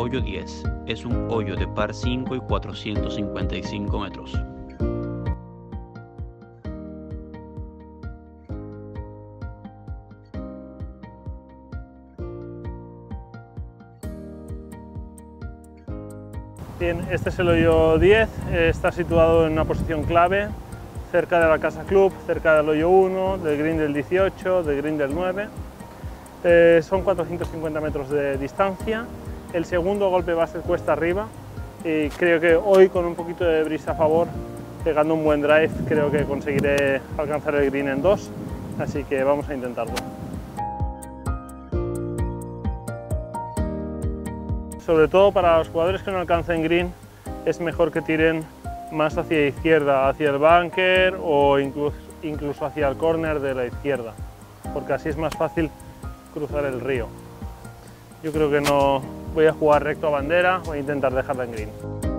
hoyo 10. Es un hoyo de par 5 y 455 metros. Bien, este es el hoyo 10, está situado en una posición clave, cerca de la casa club, cerca del hoyo 1, del green del 18, del green del 9. Eh, son 450 metros de distancia, el segundo golpe va a ser cuesta arriba y creo que hoy con un poquito de brisa a favor, pegando un buen drive, creo que conseguiré alcanzar el green en 2, así que vamos a intentarlo. Sobre todo para los jugadores que no alcancen green, es mejor que tiren más hacia izquierda, hacia el bunker o incluso, incluso hacia el corner de la izquierda, porque así es más fácil cruzar el río. Yo creo que no voy a jugar recto a bandera, voy a intentar dejarla en green.